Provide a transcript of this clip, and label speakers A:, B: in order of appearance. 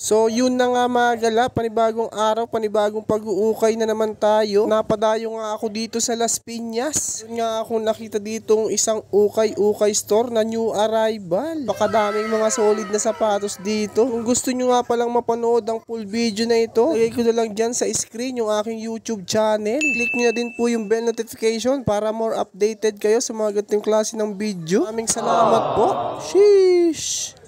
A: So yun na nga mga gala, panibagong araw, panibagong pag-uukay na naman tayo. Napadayo nga ako dito sa Las Piñas. Yun nga ako nakita ditong isang ukay-ukay store na new arrival. Pakadaming mga solid na sapatos dito. Kung gusto nyo nga palang mapanood ang full video na ito, lagay ko na lang dyan sa screen yung aking YouTube channel. Click nyo na din po yung bell notification para more updated kayo sa mga ganitong klase ng video. Maraming salamat po. Sheesh!